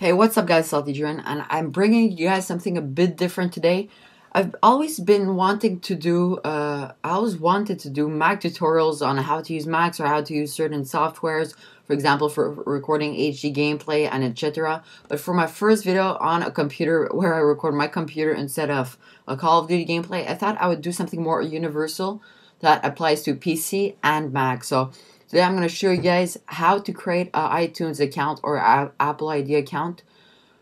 Hey, what's up guys, LtDrouin, and I'm bringing you guys something a bit different today. I've always been wanting to do, uh, I always wanted to do Mac tutorials on how to use Macs or how to use certain softwares, for example, for recording HD gameplay and etc. But for my first video on a computer where I record my computer instead of a Call of Duty gameplay, I thought I would do something more universal that applies to PC and Mac. So Today I'm going to show you guys how to create an iTunes account or Apple ID account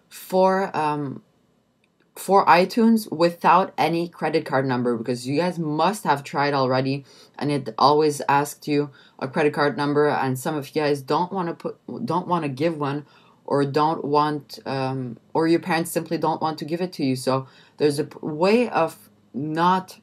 for um, for iTunes without any credit card number because you guys must have tried already and it always asks you a credit card number and some of you guys don't want to put don't want to give one or don't want um, or your parents simply don't want to give it to you so there's a way of not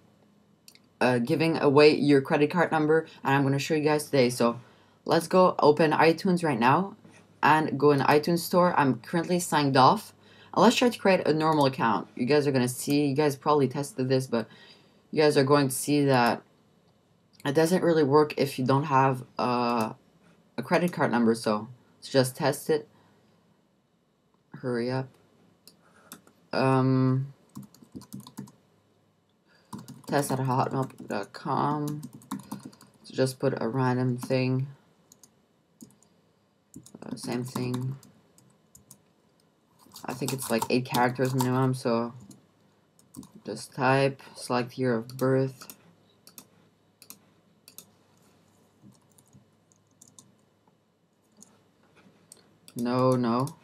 uh, giving away your credit card number and I'm going to show you guys today. So let's go open iTunes right now and go in iTunes store. I'm currently signed off. And let's try to create a normal account. You guys are going to see, you guys probably tested this, but you guys are going to see that it doesn't really work if you don't have a credit card number. So let's just test it. Hurry up. Um, test at hotmail.com. So just put a random thing. Uh, same thing. I think it's like eight characters minimum, so just type, select year of birth. No, no.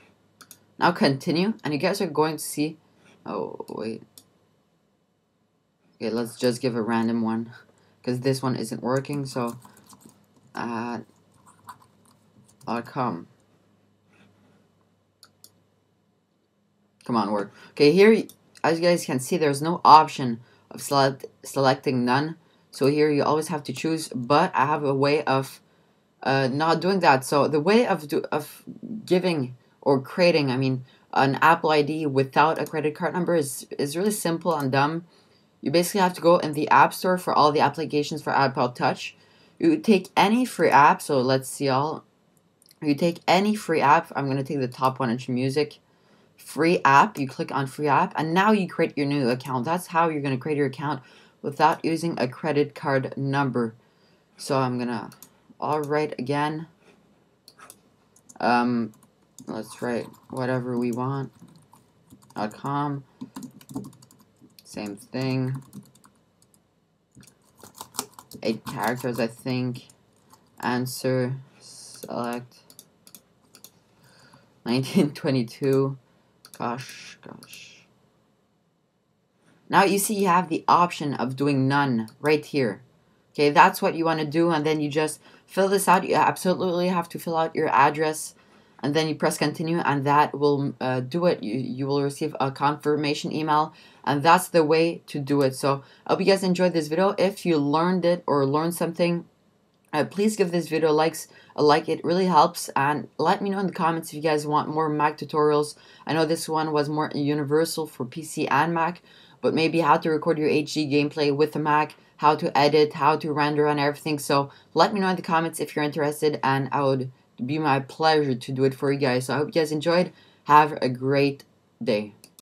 Now continue, and you guys are going to see. Oh, wait. Okay, let's just give a random one. Because this one isn't working, so... Uh, I'll come. Come on, work. Okay, here, as you guys can see, there's no option of select, selecting none. So here you always have to choose, but I have a way of uh, not doing that. So the way of, do, of giving or creating, I mean, an Apple ID without a credit card number is, is really simple and dumb. You basically have to go in the App Store for all the applications for iPod Touch. You take any free app, so let's see all. You take any free app. I'm going to take the top one, it's music. Free app, you click on free app, and now you create your new account. That's how you're going to create your account without using a credit card number. So I'm going to, all right, again. Um, let's write whatever we want. .com same thing. Eight characters, I think. Answer, select. 1922. Gosh, gosh. Now you see you have the option of doing none right here. Okay, that's what you want to do, and then you just fill this out. You absolutely have to fill out your address, and then you press continue and that will uh, do it. You, you will receive a confirmation email and that's the way to do it. So I hope you guys enjoyed this video. If you learned it or learned something uh, please give this video likes. A like it really helps and let me know in the comments if you guys want more Mac tutorials. I know this one was more universal for PC and Mac but maybe how to record your HD gameplay with the Mac how to edit how to render and everything. So let me know in the comments if you're interested and I would be my pleasure to do it for you guys. So I hope you guys enjoyed. Have a great day.